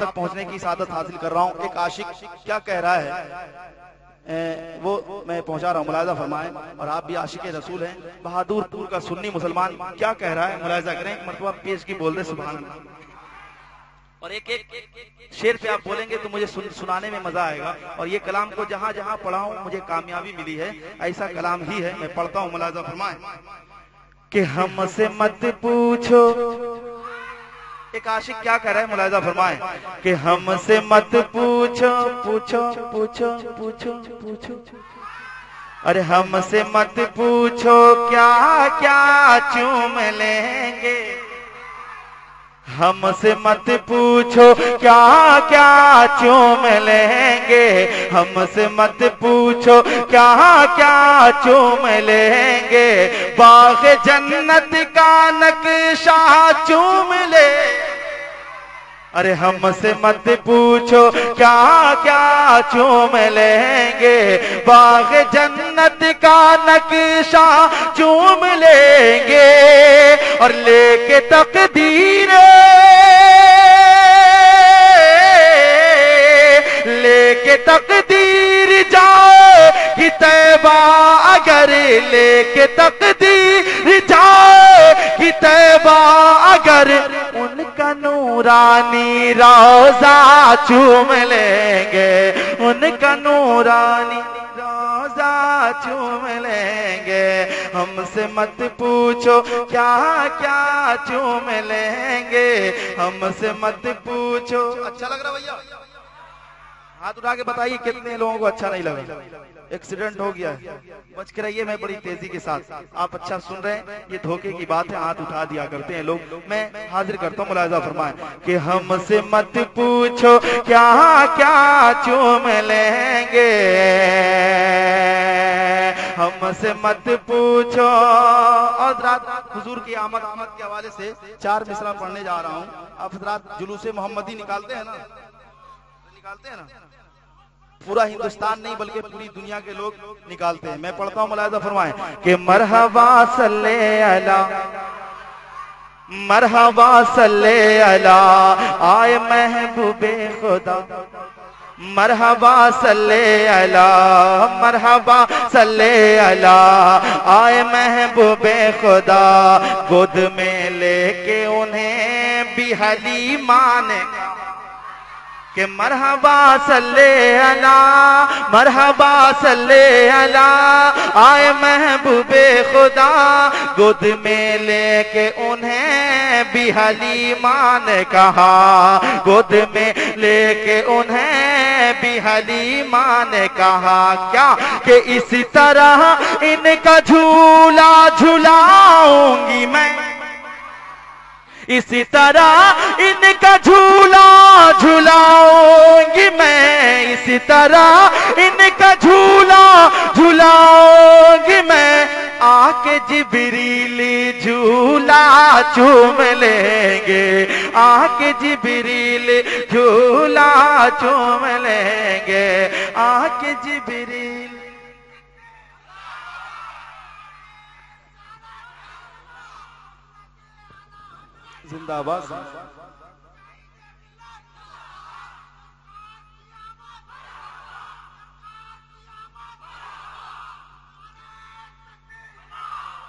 तक पहुँचने की सादत हासिल कर रहा हूँ एक आशिक क्या कह रहा है? ए, वो मैं पहुँचा रहा हूँ मुलायजा फरमाए और आप भी आशिक रसूल हैं बहादुरपुर का सुन्नी मुसलमान क्या कह रहा है? मुलायजा करें एक मरतबा पेश की बोल दे सुबह और एक एक शेर पे आप बोलेंगे तो मुझे सुन, सुनाने में मज़ा आएगा। और ये कलाम को जहाँ जहाँ पढ़ा हूँ मुझे कामयाबी मिली है ऐसा कलाम ही है मैं पढ़ता हूँ मुलायजा फरमाए। कि हमसे मत पूछो एक आशिक क्या कह रहा है? मुलाजा फरमाए कि हमसे मत पूछो पूछो पूछो पूछो पूछो। अरे हमसे मत पूछो, क्या क्या चूम लेंगे? हमसे मत पूछो, क्या क्या चूम लेंगे? हमसे मत पूछो, क्या क्या चूम लेंगे? बाग जन्नत का नक्शा चूम ले अरे हमसे मत पूछो क्या क्या चूम लेंगे? बाग जन्नत का नक्शा चूम लेंगे और लेके तकदीर लेके तकदीर जाए कि तैबा अगर लेके तकदीर जाए कि तैबा अगर उनका नूरानी रोजा चूम लेंगे। उनका नूरानी रोजा चूम लेंगे। हमसे मत पूछो क्या क्या चूम लेंगे। हमसे मत पूछो। अच्छा लग रहा भैया? हाथ उठा के बताइए कितने लोगों को अच्छा नहीं लगा। एक्सीडेंट हो गया है। बच के रहिए, मैं बड़ी तेज़ी के साथ। आप अच्छा सुन रहे हैं, ये धोखे की बात है, हाथ उठा दिया करते हैं लोग। मैं हाजिर करता हूँ, मुलायजा फरमाए कि हमसे मत पूछो, क्या क्या चूम लेंगे? हमसे मत पूछो। और रात हुजूर की आमद आमद के हवाले से चार मिसरा पढ़ने जा रहा हूँ। आप रात जुलूस मोहम्मदी निकालते हैं ना? निकालते हैं ना। पूरा हिंदुस्तान नहीं, बल्कि पूरी दुनिया के लोग निकालते हैं। मैं पढ़ता हूँ, मुलायजा फरमाए कि मरहबा सल्ले अला, मरहबा सल्ले अला, आए महबूबे खुदा। मरहबा सल्ले अला, मरहबा सल्ले अला, आए महबूबे खुदा। गोद में लेके उन्हें भी हली माने कि मरहबा सल्ले अला, मरहबा सल्ले अला। आए महबूबे खुदा, गोद में लेके उन्हें भी हलीमा ने कहा। गोद में लेके उन्हें भी हलीमा ने कहा। क्या कि इसी तरह इनका झूला झुलाऊँगी मैं? इसी तरह इनका झूला झुलाऊँगी मैं इसी तरह। इनका झूला झुलाऊँगी मैं। आके जिबरीली झूला चूम लेंगे। आके जिबरील झूला चूम लेंगे। आके जिबरील जिंदाबाद।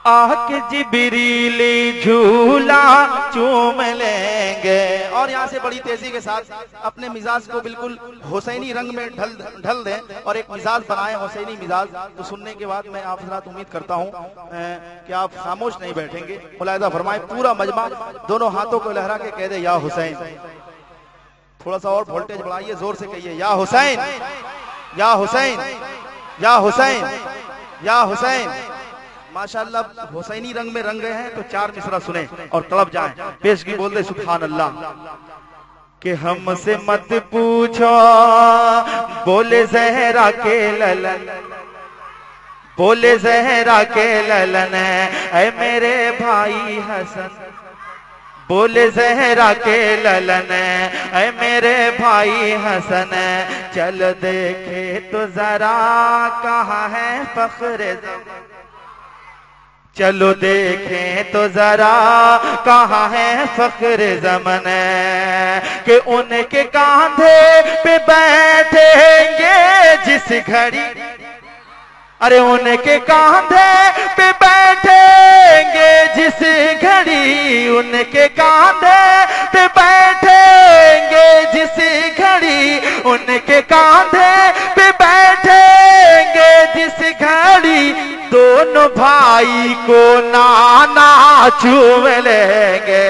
आके जिबरीली झूला चूम लेंगे। और यहाँ से बड़ी तेज़ी के साथ अपने मिजाज को बिल्कुल हुसैनी रंग में ढल ढल दें और एक मिजाज बनाए, हुसैनी मिजाज। तो सुनने के बाद मैं आप साथ उम्मीद करता हूँ कि आप खामोश नहीं बैठेंगे। मुलायदा फरमाए, पूरा मजमा दोनों हाथों को लहरा के कह दे, या हुसैन। थोड़ा सा और वोल्टेज बढ़ाइए, ज़ोर से कहिए, या हुसैन। या हुसैन। या हुसैन। या हुसैन। माशाल्लाह, हुसैनी रंग में रंग गए हैं तो चार मिसरा सुने और तड़प जाएँ। पेश की बोल दे सुबहान अल्लाह कि हमसे मत पूछो, बोले जहरा के ललन। बोले जहरा के ललन है मेरे भाई हसन। बोले जहरा के ललन है मेरे भाई हसन चल देखे तो जरा कहा है फखरे चलो देखें तो जरा कहाँ है फख्र जमन के उनके कांधे पे बैठेंगे जिस घड़ी। अरे उनके कांधे पे बैठेंगे जिस घड़ी, उनके कांधे भाई को नाना चूम लेंगे।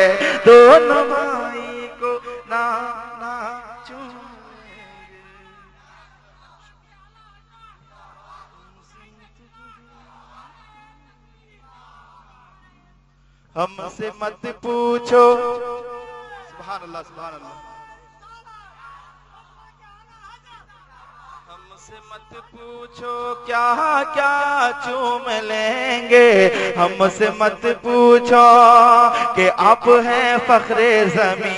दोनों भाई को नाना चूम हमसे मत पूछो। सुभान अल्लाह सुभान अल्लाह। हमसे मत पूछो क्या क्या चूम लेंगे। हमसे मत पूछो कि आप हैं फखरे जमी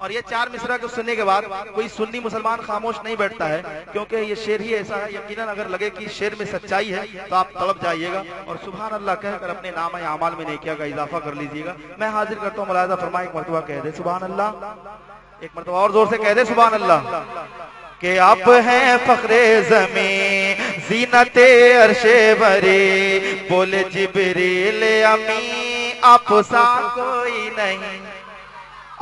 और ये चार मिसरा को सुनने के बाद कोई सुन्नी मुसलमान खामोश नहीं बैठता है, क्योंकि ये शेर ही ऐसा है, यकीनन अगर लगे कि शेर में सच्चाई है तो आप तड़प जाइएगा। और सुबह अल्लाह कहकर अपने नाम अमाल में नेकिया का इजाफा कर लीजिएगा। मैं हाजिर करता हूँ मुलाजा फरमा एक मरतबा कह दे सुबह अल्लाह एक मरतबा और ज़ोर से कह दे सुबह अल्लाह के आप हैं फखरे जमी जीनते अरशे बरे बोले जिबरील अमी, आप सा कोई नहीं।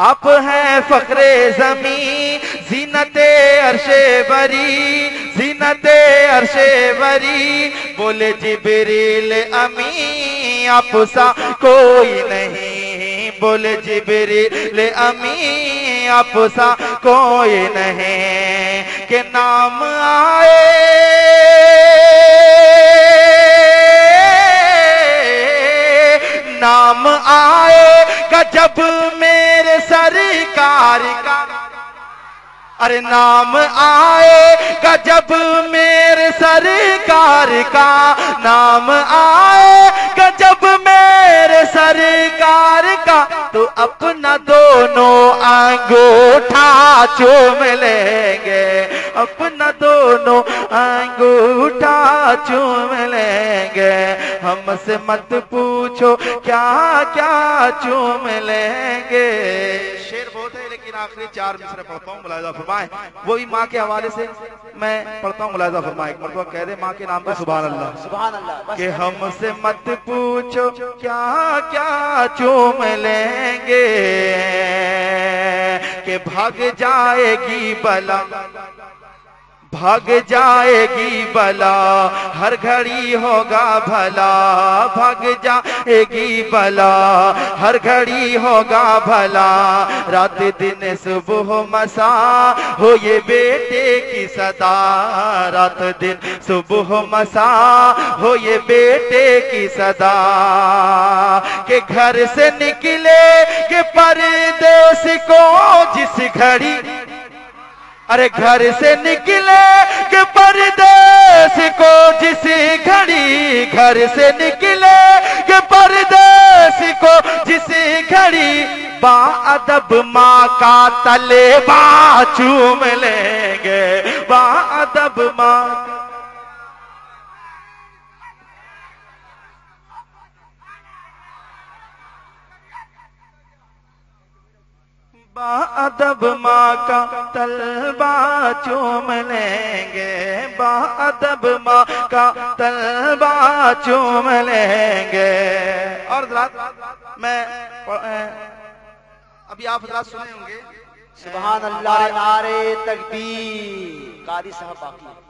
आप हैं फखरे जमी जीनते अरशे बरी जीनते अरशे बरी बोले जिबरील अमी, आप सा कोई नहीं। बोले जिबरील अमी, आप सा कोई नहीं। के नाम आए। नाम आएगा जब मेरे सरकार का। अरे नाम आएगा जब मेरे सरकार का। नाम आएगा जब मेरे सरकार का। तो अपना दोनों अंगूठा चूम लेंगे। अपना दोनों अंगूठा चूम लेंगे। हमसे मत पूछो क्या क्या चूम लेंगे। शेर बहुत है लेकिन आखिरी चार मिसरे पढ़ता हूँ मुलायजा फरमाए। वो भी माँ के हवाले से मैं पढ़ता हूँ मुलायजा फरमाए। एक मरतबा कह दे माँ के नाम पे सुबह अल्लाह सुभान अल्लाह कि हमसे मत पूछो क्या क्या चूम लेंगे। कि भाग जाएगी बला भाग जाएगी बला, हर घड़ी होगा भला। भाग जाएगी बला, हर घड़ी होगा भला। रात दिन सुबह मसा, हो ये बेटे की सदा। रात दिन सुबह मसा, हो ये बेटे की सदा। के घर से निकले, के परदेश को जिस घड़ी अरे घर से निकले के परदेश को जिस घड़ी, घर से निकले के परदेश को जिस घड़ी। बा अदब माँ का तले बा चूम लेंगे बा अदब माँ बादब माँ का तलबा चूम लेंगे बादब माँ का तलबा चूम लेंगे। और मैं अभी आप सुने होंगे। सुबह अल्लाह नारे तकबीर कारी साहब बाकी